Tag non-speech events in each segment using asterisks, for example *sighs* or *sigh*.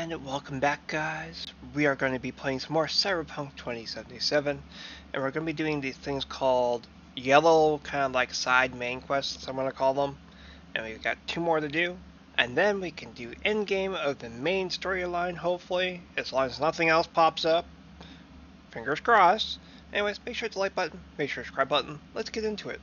And welcome back guys. We are going to be playing some more Cyberpunk 2077 and we're going to be doing these things called yellow kind of like side main quests I'm going to call them. And we've got two more to do and then we can do endgame of the main storyline hopefully as long as nothing else pops up. Fingers crossed. Anyways, make sure to like button, make sure to subscribe button. Let's get into it.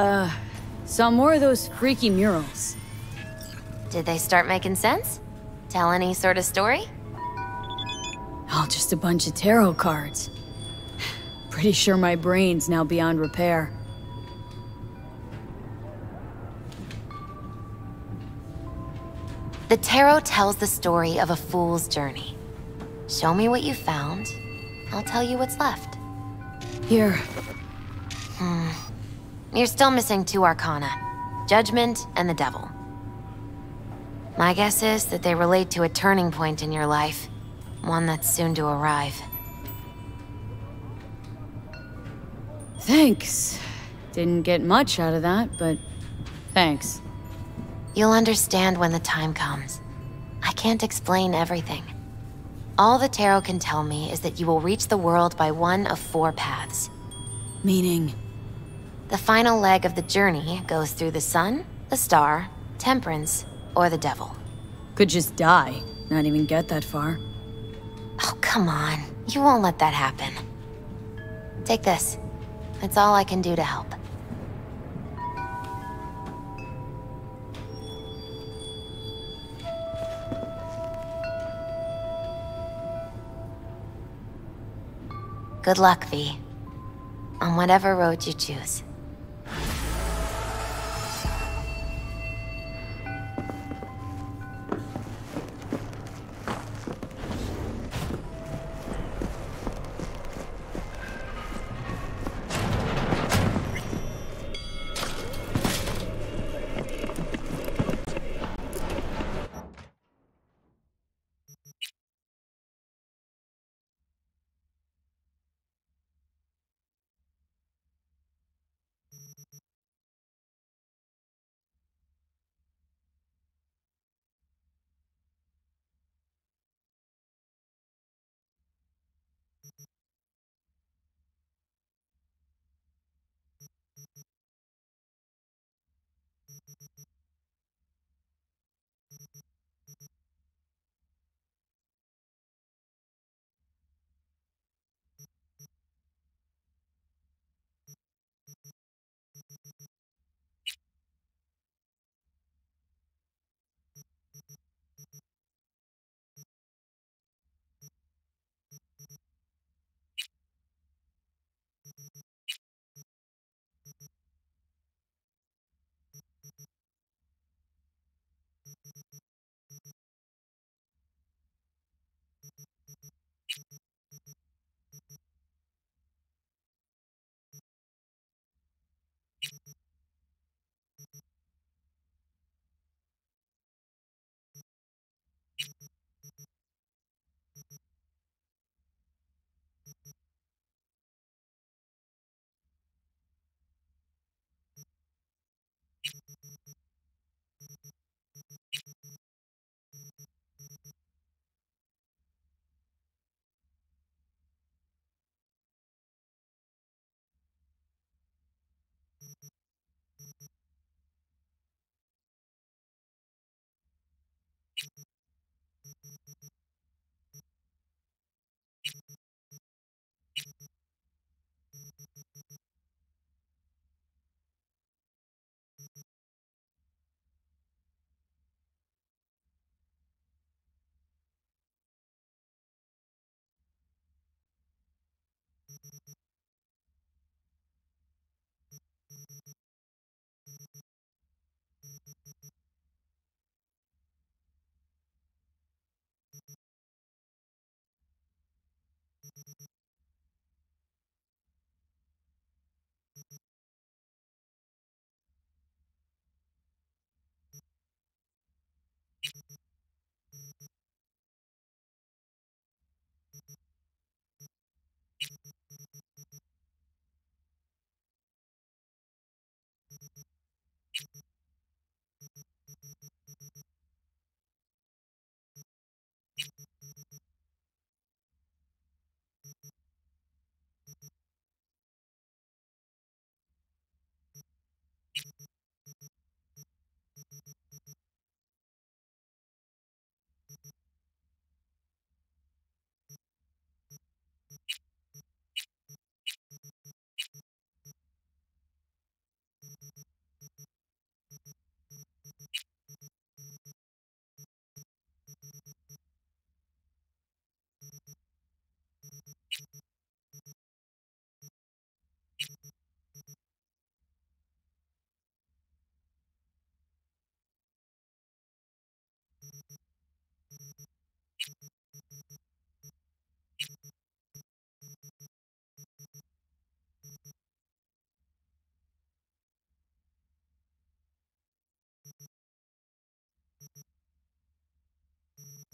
Uh, saw more of those freaky murals. Did they start making sense? Tell any sort of story? Oh, just a bunch of tarot cards. Pretty sure my brain's now beyond repair. The tarot tells the story of a fool's journey. Show me what you found. I'll tell you what's left. Here. Hmm. You're still missing two arcana. Judgment and the Devil. My guess is that they relate to a turning point in your life. One that's soon to arrive. Thanks. Didn't get much out of that, but thanks. You'll understand when the time comes. I can't explain everything. All the tarot can tell me is that you will reach the world by one of four paths. Meaning? The final leg of the journey goes through the sun, the star, temperance, or the devil. Could just die, not even get that far. Oh, come on. You won't let that happen. Take this. It's all I can do to help. Good luck, V. On whatever road you choose. Thank you.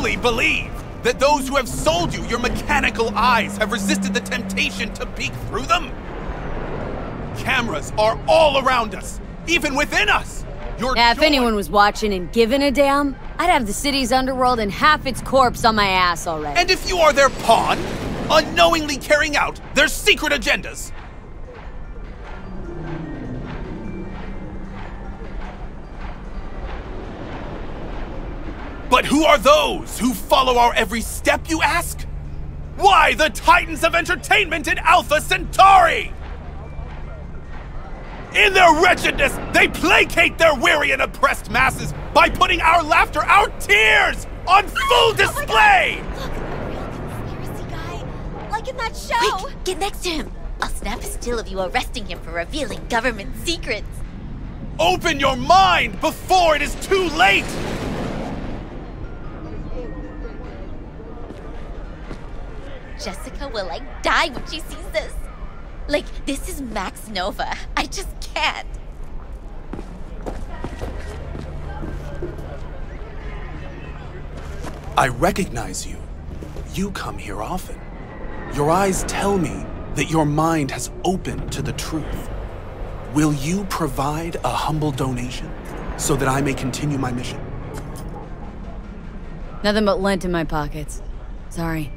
truly believe that those who have sold you your mechanical eyes have resisted the temptation to peek through them? Cameras are all around us, even within us. Your Yeah, if anyone was watching and giving a damn, I'd have the city's underworld and half its corpse on my ass already. And if you are their pawn, unknowingly carrying out their secret agendas. But who are those who follow our every step, you ask? Why the titans of entertainment in Alpha Centauri? In their wretchedness, they placate their weary and oppressed masses by putting our laughter, our tears, on full display! Look, a real conspiracy guy. Like in that show. Quick, get next to him. I'll snap a still of you arresting him for revealing government secrets. Open your mind before it is too late! Jessica will like die when she sees this. Like, this is Max Nova. I just can't. I recognize you. You come here often. Your eyes tell me that your mind has opened to the truth. Will you provide a humble donation so that I may continue my mission? Nothing but lint in my pockets. Sorry.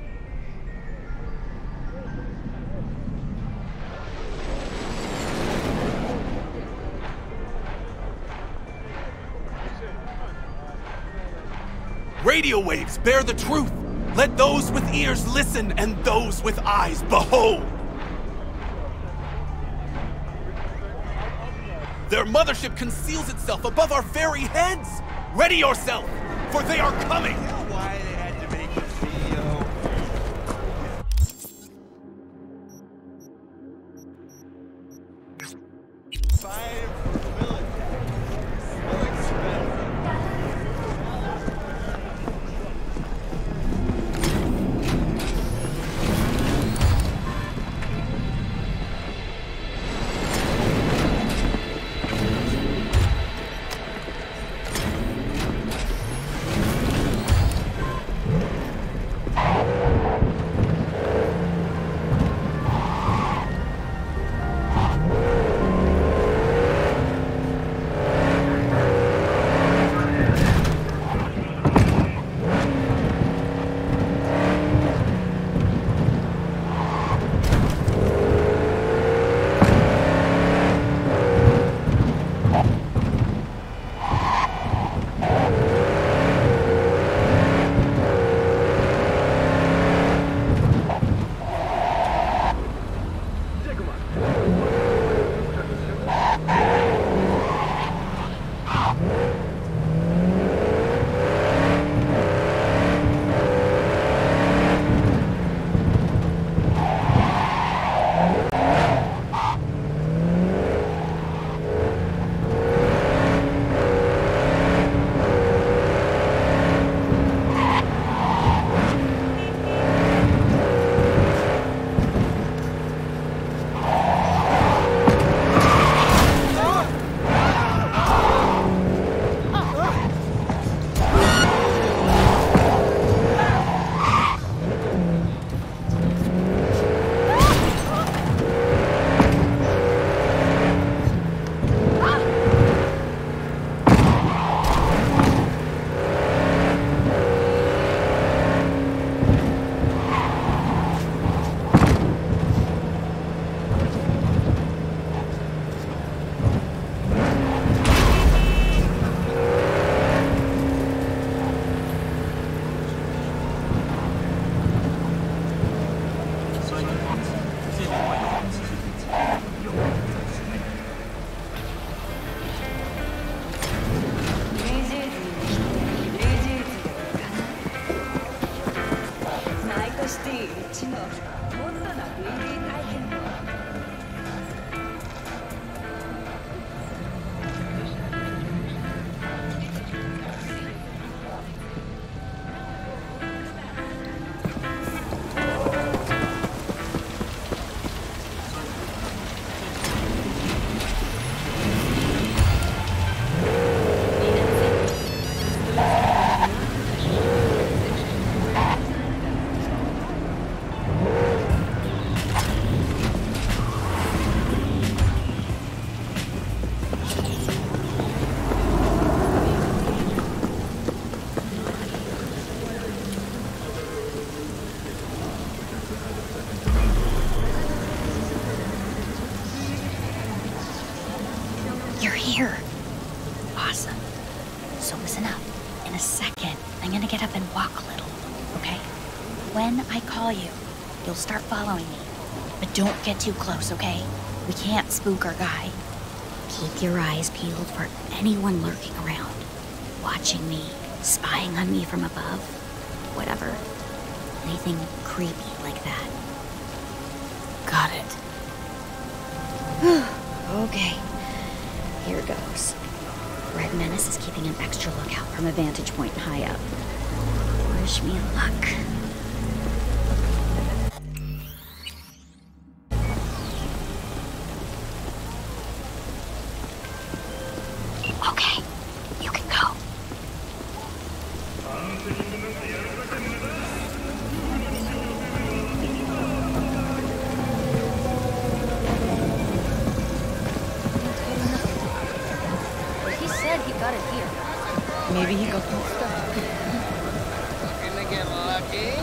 Radio waves bear the truth. Let those with ears listen and those with eyes behold. Their mothership conceals itself above our very heads. Ready yourself, for they are coming. Don't get too close, okay? We can't spook our guy. Keep your eyes peeled for anyone lurking around, watching me, spying on me from above, whatever. Anything creepy like that. Got it. *sighs* Okay, here goes. Red Menace is keeping an extra lookout from a vantage point high up. Wish me luck. Got it here. Maybe he got mixed up. Gonna get lucky,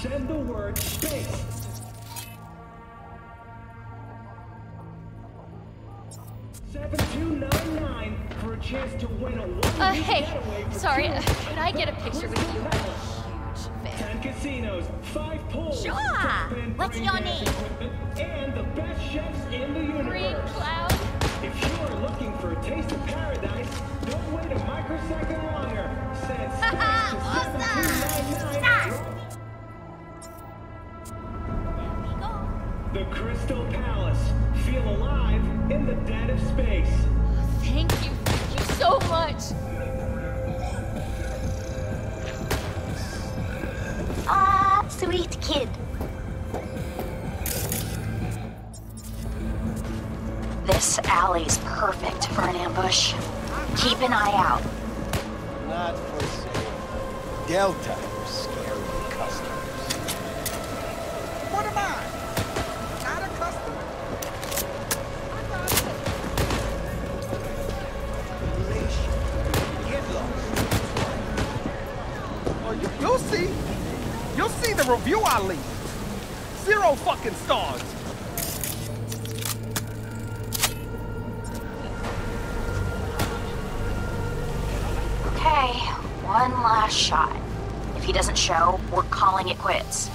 Send the word space. Seven two nine nine for a chance to win a one Uh, hey, sorry, could *laughs* I get a picture with you? Huge fan. Ten casinos, five pools, Sure. What's your name? and the best chefs in the universe. Green cloud. If you're looking for a taste of paradise, don't wait a microsecond longer. Send *laughs* space to Awesome. 7299. Crystal Palace. Feel alive in the dead of space. Thank you. Thank you so much. Ah, sweet kid. This alley's perfect for an ambush. Keep an eye out. Not for sale. Delta I leave. Zero fucking stars. Okay, one last shot. If he doesn't show, we're calling it quits.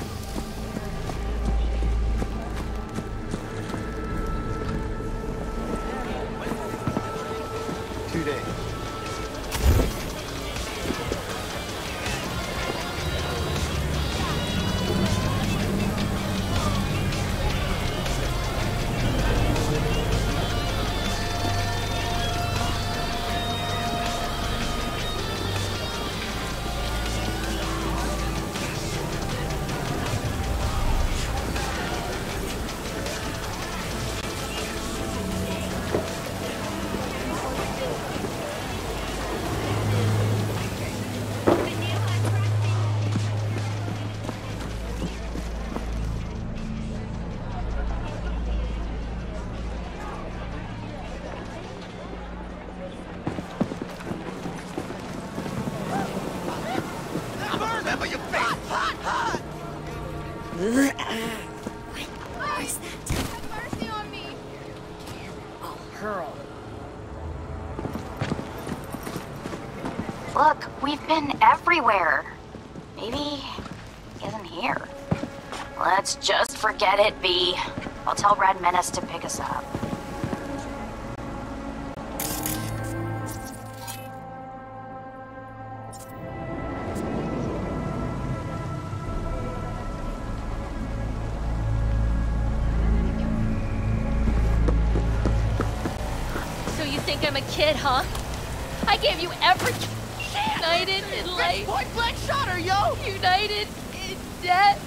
Everywhere. Maybe he isn't here. Let's just forget it, V. I'll tell Red Menace to pick us up. So you think I'm a kid, huh? I gave you every united in life. Point blank shot her, yo! United in death.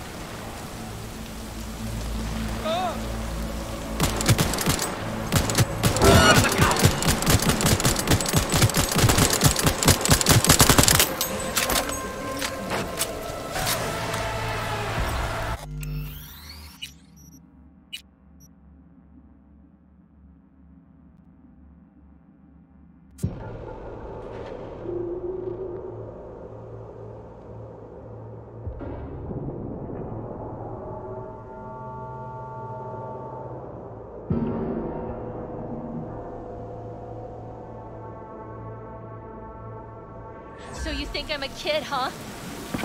Kid, huh?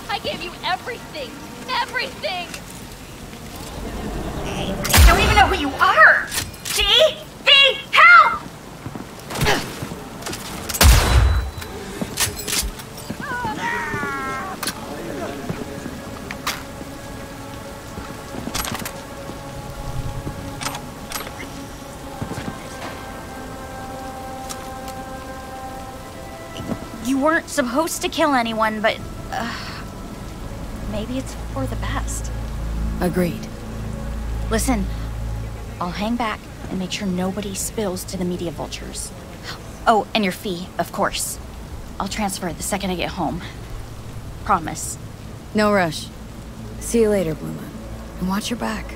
I gave you everything. Everything. I don't even know who you are! G! Supposed to kill anyone, but uh, maybe it's for the best. Agreed. Listen, I'll hang back and make sure nobody spills to the media vultures. Oh, and your fee, of course. I'll transfer it the second I get home. Promise. No rush. See you later, Blue Moon. And watch your back.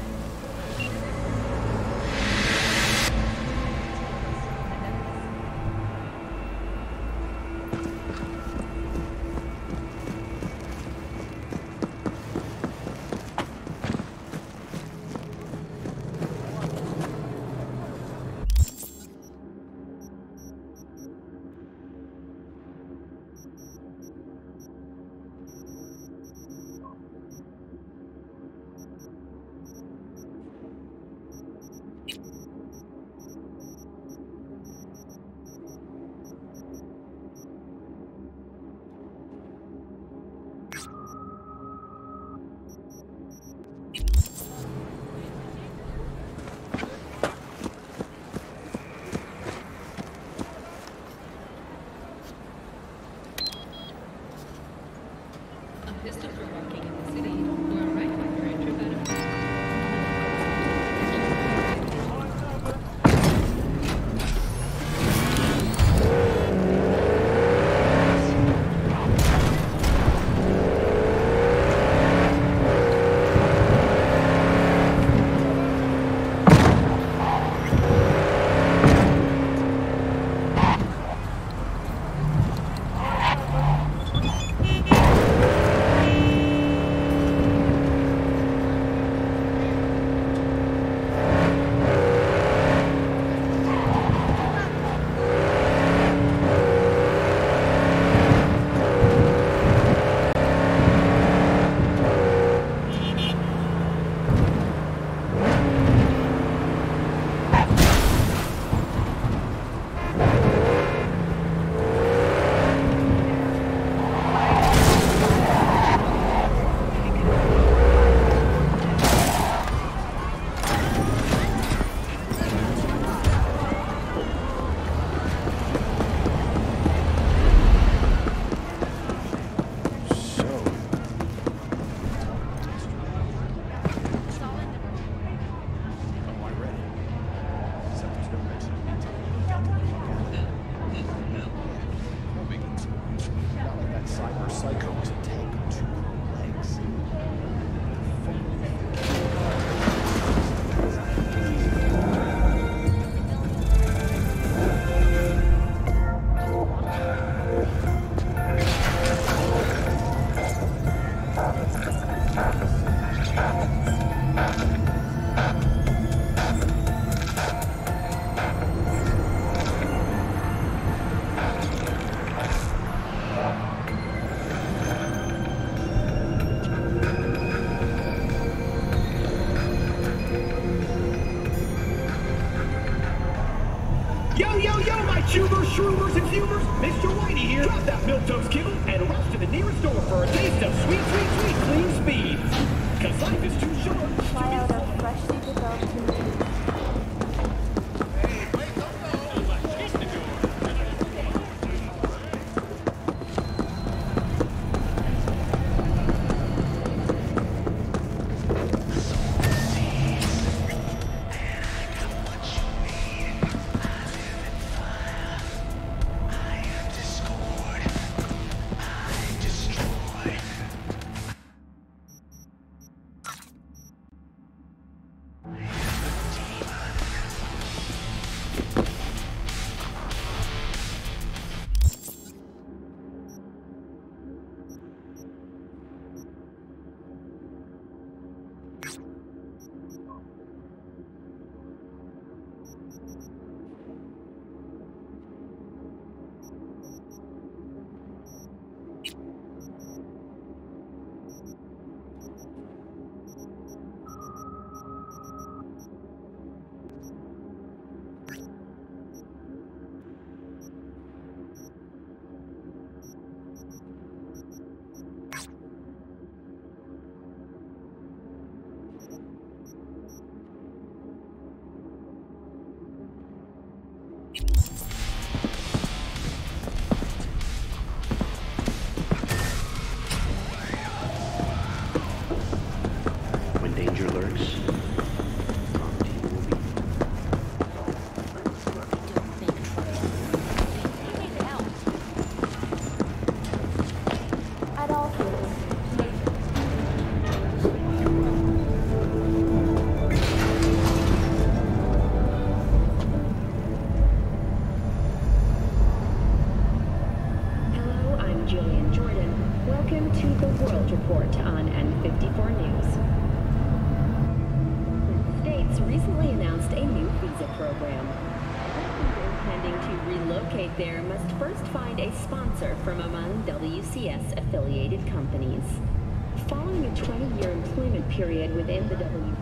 Period within the WCS,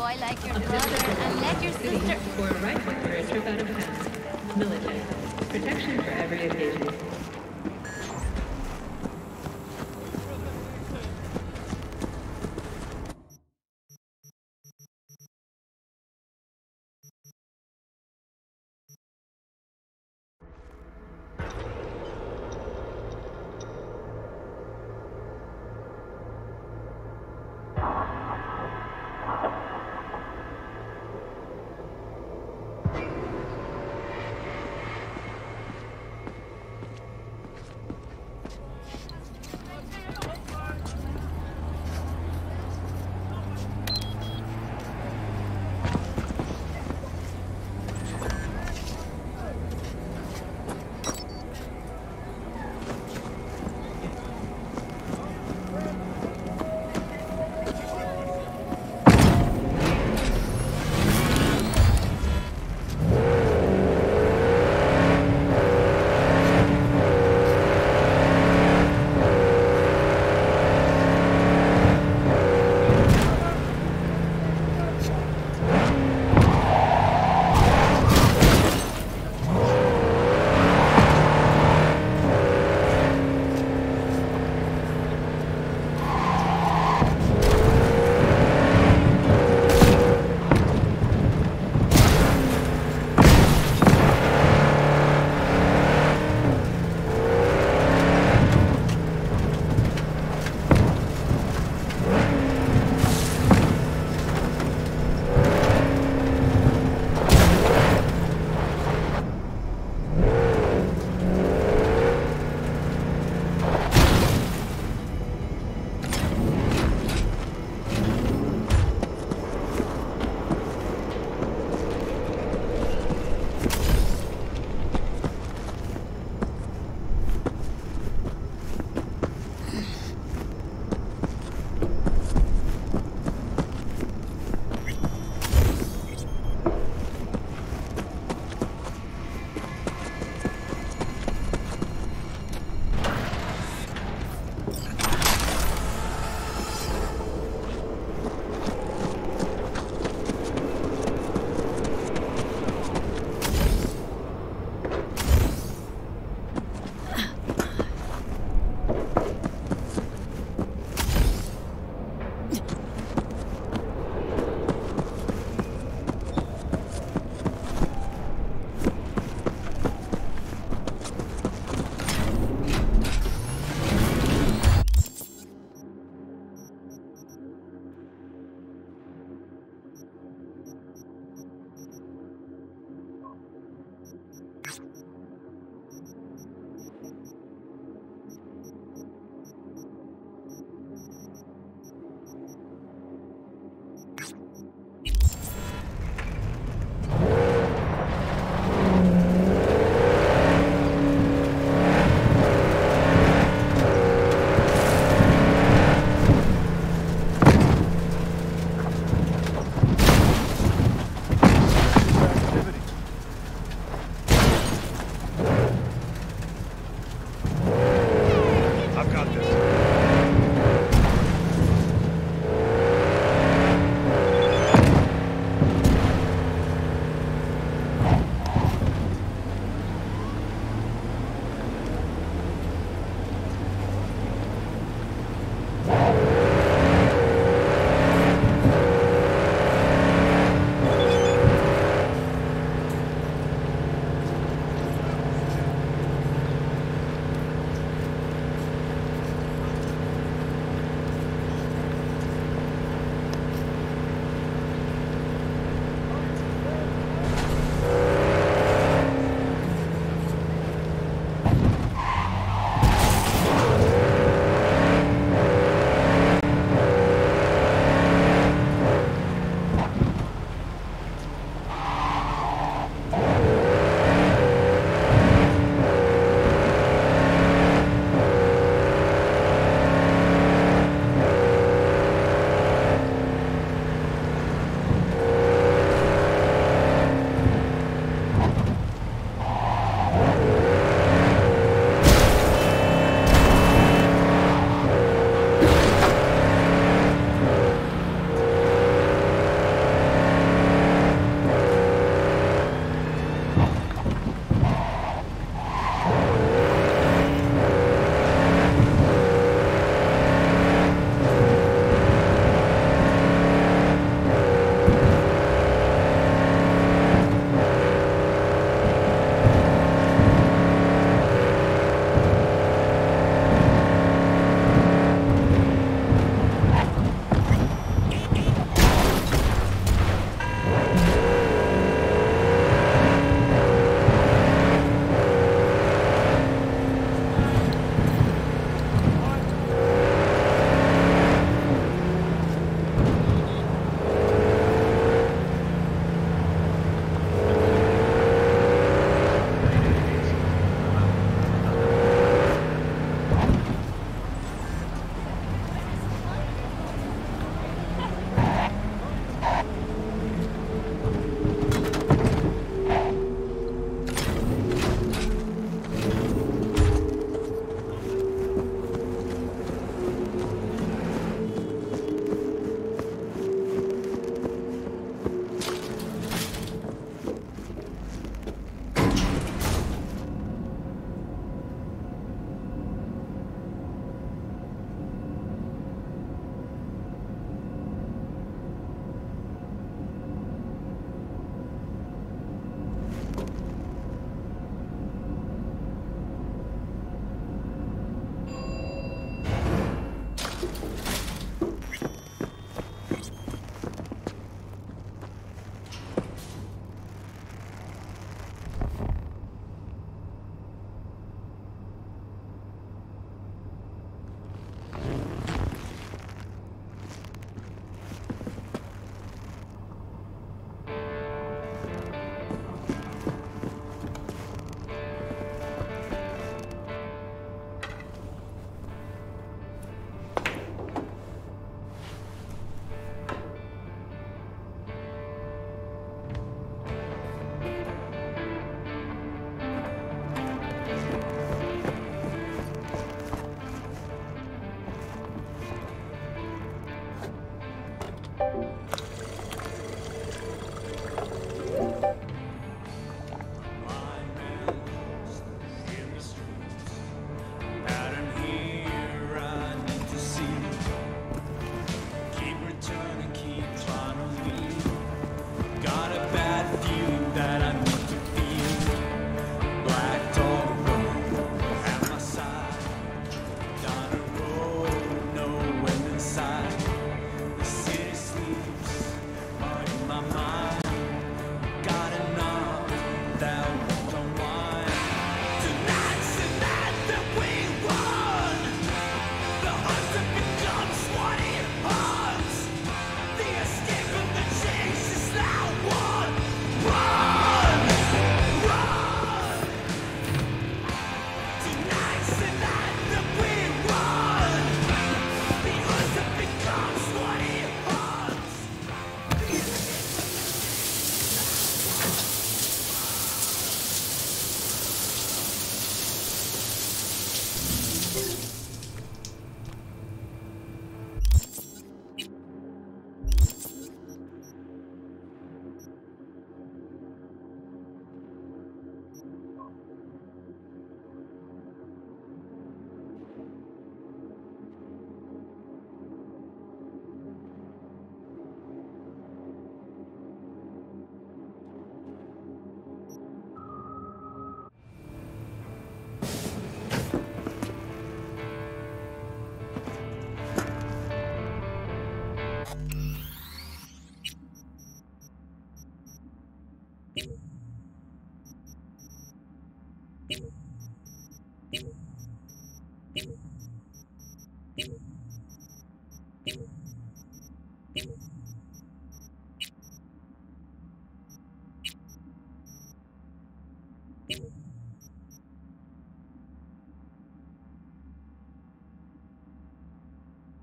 boy like your brother and let your sister. For a for a trip out of town. Military. Protection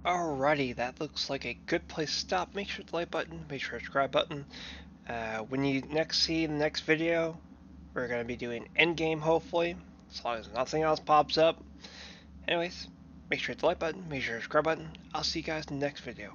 Alrighty, that looks like a good place to stop. Make sure to like button, make sure to subscribe button. Uh, when you next see the next video, we're going to be doing endgame hopefully, as long as nothing else pops up. Anyways, make sure to like button, make sure to subscribe button. I'll see you guys in the next video.